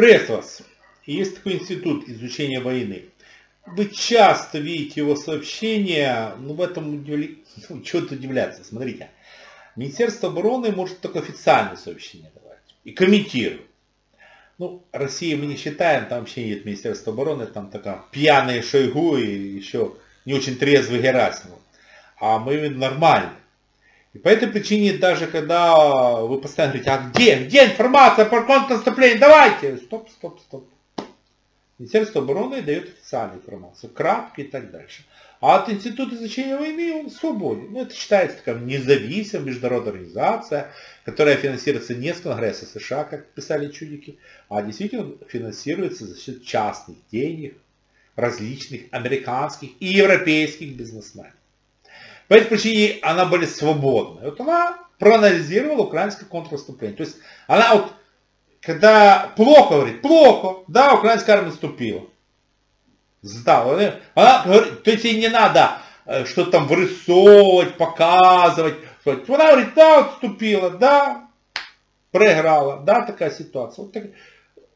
Приветствую вас. Есть такой институт изучения войны. Вы часто видите его сообщения, но в этом удивля... ну, чего-то удивляться. Смотрите, Министерство обороны может только официальные сообщения давать и комментирует. Ну, Россия мы не считаем, там вообще нет Министерства обороны, там такая пьяные Шойгу и еще не очень трезвый Герасимов. А мы нормальные. И по этой причине даже когда вы постоянно говорите, а где, где информация про контрнаступление, давайте, стоп, стоп, стоп. Министерство обороны дает официальную информацию, кратко и так дальше. А от Института изучения войны он свободен. Ну, это считается такая независимая международная организация, которая финансируется не с Конгресса США, как писали чудики, а действительно финансируется за счет частных денег различных американских и европейских бизнесменов. По этой причине она была свободна. Вот она проанализировала украинское контрнаступление. То есть она вот, когда плохо говорит, плохо, да, украинская армия наступила. Сдала. Она говорит, то есть ей не надо э, что-то там вырисовывать, показывать. Она говорит, да, отступила, да, проиграла, да, такая ситуация. Вот так.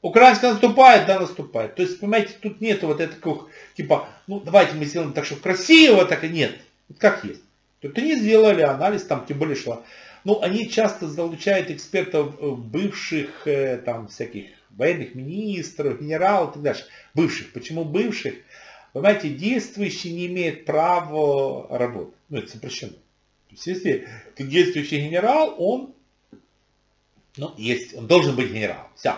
Украинская наступает, да, наступает. То есть, понимаете, тут нет вот этого, типа, ну, давайте мы сделаем так, чтобы красиво, так и нет. Вот как есть. Тут они сделали анализ, там тем более шла. Ну, они часто залучают экспертов э, бывших э, там всяких военных министров, генералов и так дальше. Бывших. Почему бывших? Понимаете, действующий не имеет права работать. Ну, это запрещено. То есть, если ты действующий генерал, он, ну, есть, он должен быть генералом. Все.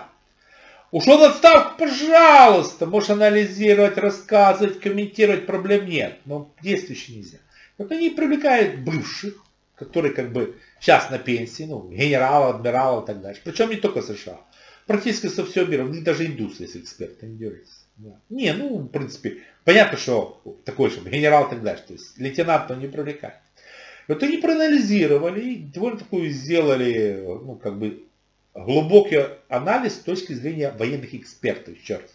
Ушел в отставку, пожалуйста, можешь анализировать, рассказывать, комментировать, проблем нет. Но действующий нельзя. Вот они привлекают бывших, которые как бы сейчас на пенсии, ну, генералов, адмиралов и так дальше. Причем не только США. Практически со всего мира. У них даже индусы есть эксперты, не. Да. Не, ну, в принципе, понятно, что такой, чтобы генерал и так дальше. То есть лейтенант он не привлекает. Вот они проанализировали и довольно такую сделали, ну, как бы, глубокий анализ с точки зрения военных экспертов, черт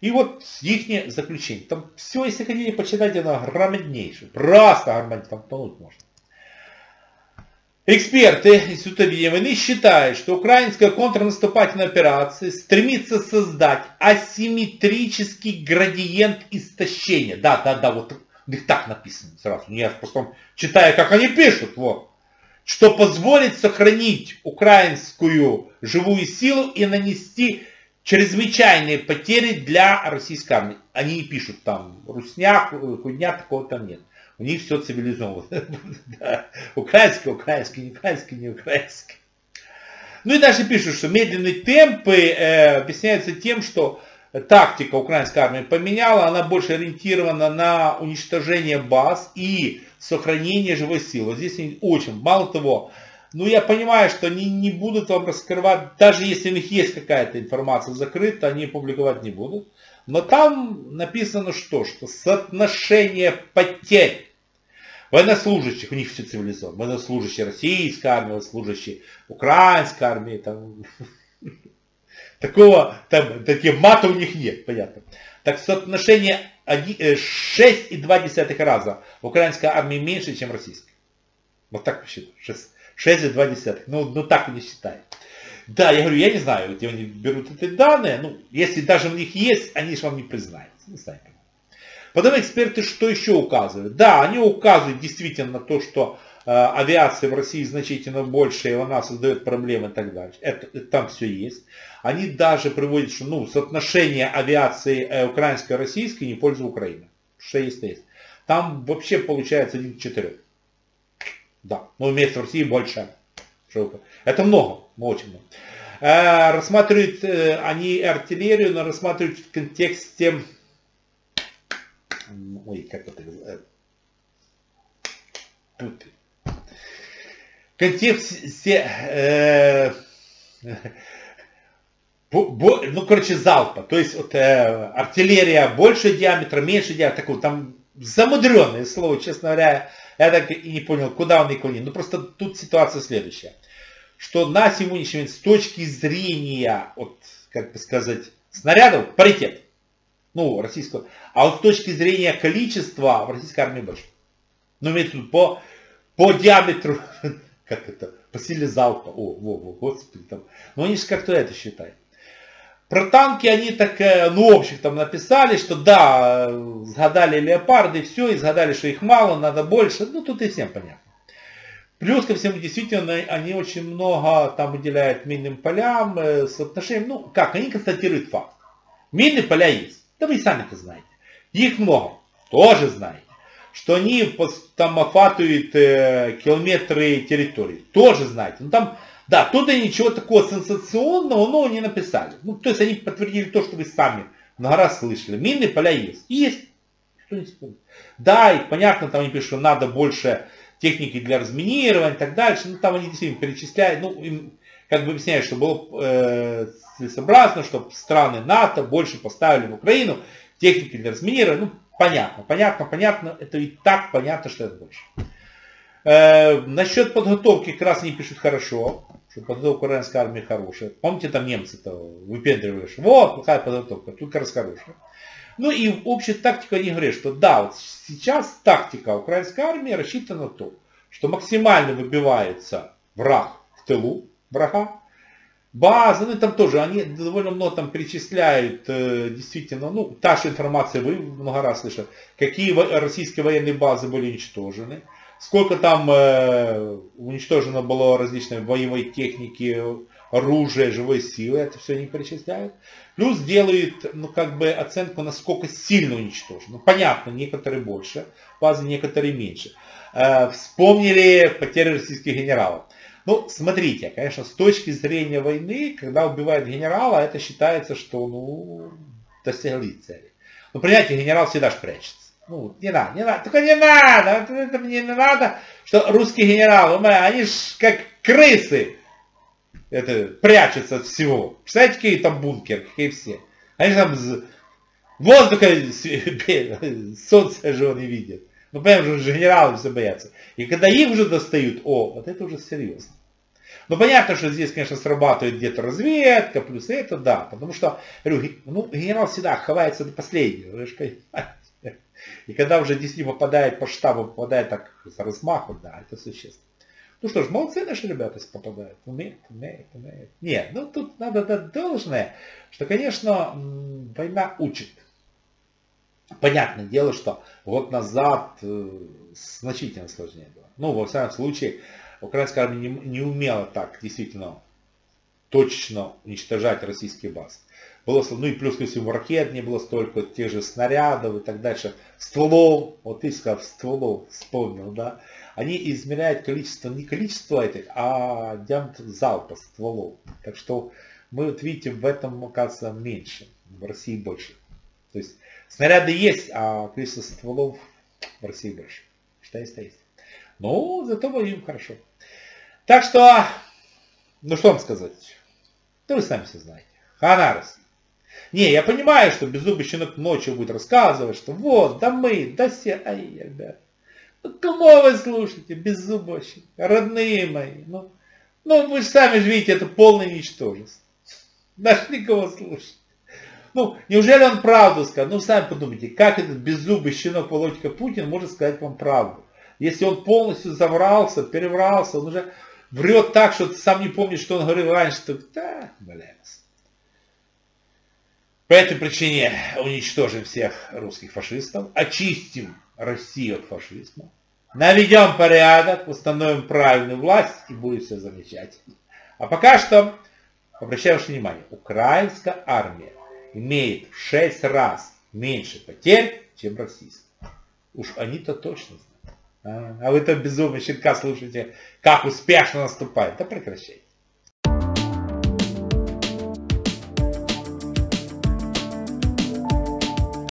и вот их заключение. Там все, если хотите почитать, оно громаднейшее. Просто громаднейшее. Там тонуть можно. Эксперты Института войны считают, что украинская контрнаступательная операция стремится создать асимметрический градиент истощения. Да, да, да, вот у них так написано сразу. Я просто читаю, как они пишут. Вот. Что позволит сохранить украинскую живую силу и нанести чрезвычайные потери для российской армии. Они не пишут там русня, худня, такого там нет. У них все цивилизовано. Украинский, украинский, не украинский, не украинский. Ну и даже пишут, что медленные темпы э, объясняются тем, что тактика украинской армии поменяла, она больше ориентирована на уничтожение баз и сохранение живой силы. Здесь очень, мало того, ну, я понимаю, что они не будут вам раскрывать, даже если у них есть какая-то информация закрыта, они публиковать не будут. Но там написано что? Что соотношение потерь военнослужащих, у них все цивилизовано, военнослужащие российской армии, военнослужащие украинской армии, там, такого, там, таких мата у них нет, понятно. Так соотношение 6,2 э, раза в украинской армии меньше, чем российской. Вот так посчитаю. 6,2. Ну, ну так не считают. Да, я говорю, я не знаю, где они берут эти данные. Ну, если даже у них есть, они же вам не признают. Не знаю. Потом эксперты что еще указывают? Да, они указывают действительно на то, что э, авиация в России значительно больше, и она создает проблемы и так дальше. Это, это, там все есть. Они даже приводят, что ну, соотношение авиации э, украинской и российской не пользу Украины. Что есть, есть. Там вообще получается 1 к 4. Да, но вместо России больше. Это много, очень много. Э, рассматривают э, они артиллерию, но рассматривают в контексте... Ой, как это... Тут. Контексте... Э, ну, короче, залпа. То есть вот, э, артиллерия больше диаметра, меньше диаметра. Такое, там замудренное слово, честно говоря. Я так и не понял, куда он и клонит. Ну просто тут ситуация следующая. Что на сегодняшний момент с точки зрения, вот, как бы сказать, снарядов, паритет. Ну, российского. А вот с точки зрения количества в российской армии больше. Ну, имеется в виду по, по диаметру, как это, по силе залпа. О, во, во, господи, там. Ну, они же как-то это считают. Про танки они так, э, ну, общих там написали, что да, сгадали леопарды, все, и сгадали, что их мало, надо больше. Ну, тут и всем понятно. Плюс ко всему, действительно, они очень много там уделяют минным полям, э, соотношением, ну, как, они констатируют факт. Минные поля есть. Да вы сами это знаете. Их много. Тоже знаете. Что они там охватывают э, километры территории. Тоже знаете. Ну, там да, и ничего такого сенсационного, но не написали. Ну, то есть они подтвердили то, что вы сами много раз слышали. Минные поля есть. Есть. Что не спорит. Да, и понятно, там они пишут, что надо больше техники для разминирования и так дальше. Ну, там они действительно перечисляют, ну, им как бы объясняют, что было э, целесообразно, чтобы страны НАТО больше поставили в Украину техники для разминирования. Ну, понятно, понятно, понятно. Это и так понятно, что это больше. Э, насчет подготовки как раз они пишут хорошо что подготовка украинской армии хорошая. Помните, там немцы-то выпендривали, что вот, плохая подготовка, тут как раз хорошая. Ну и общая тактика они говорят, что да, вот сейчас тактика украинской армии рассчитана на то, что максимально выбивается враг в тылу врага, базы, ну там тоже, они довольно много там перечисляют, э, действительно, ну, та же информация, вы много раз слышали, какие российские военные базы были уничтожены, сколько там э, уничтожено было различной боевой техники, оружия, живой силы, это все не перечисляют. Плюс делают, ну, как бы оценку, насколько сильно уничтожено. Ну, понятно, некоторые больше, базы некоторые меньше. Э, вспомнили потери российских генералов. Ну, смотрите, конечно, с точки зрения войны, когда убивают генерала, это считается, что, ну, достигли цели. Но, понимаете, генерал всегда же прячется. Ну, не надо, не надо, только не надо, это мне не надо, что русские генералы, они ж как крысы, это, прячутся от всего. Представляете, какие там бункеры, какие все. Они там воздуха, солнце же он не видит. Ну, понимаешь, генералы все боятся. И когда их уже достают, о, вот это уже серьезно. Ну, понятно, что здесь, конечно, срабатывает где-то разведка, плюс это, да. Потому что, говорю, ну, генерал всегда ховается до последнего, вы же. И когда уже действительно попадает по штабу, попадает так за размаху, да, это существенно. Ну что ж, молодцы наши ребята, попадают. Умеют, умеют, умеют. Нет, ну тут надо дать должное, что, конечно, война учит. Понятное дело, что год назад э, значительно сложнее было. Ну, во всяком случае, украинская армия не, не умела так действительно точно уничтожать российские базы было, ну и плюс ко всему ракет не было столько, тех же снарядов и так дальше, стволов, вот ты сказал, стволов, вспомнил, да, они измеряют количество, не количество этих, а диаметр залпа стволов. Так что мы вот видите, в этом, оказывается, меньше, в России больше. То есть снаряды есть, а количество стволов в России больше. Что есть, то есть. Ну, зато воюем хорошо. Так что, ну что вам сказать? Да вы сами все знаете. Хана. Не, я понимаю, что беззубый щенок ночью будет рассказывать, что вот, да мы, да все, ай, ребят. Ну, кого вы слушаете, беззубый щенок, родные мои, ну, ну, вы же сами же видите, это полное ничтожество. Нашли кого слушать. Ну, неужели он правду скажет? Ну, сами подумайте, как этот беззубый щенок Володька Путин может сказать вам правду? Если он полностью заврался, переврался, он уже врет так, что ты сам не помнишь, что он говорил раньше, то да, блядь. По этой причине уничтожим всех русских фашистов, очистим Россию от фашизма, наведем порядок, установим правильную власть и будет все замечательно. А пока что, обращаю ваше внимание, украинская армия имеет в 6 раз меньше потерь, чем российская. Уж они-то точно знают. А, вы то безумно щенка слушаете, как успешно наступает. Да прекращайте.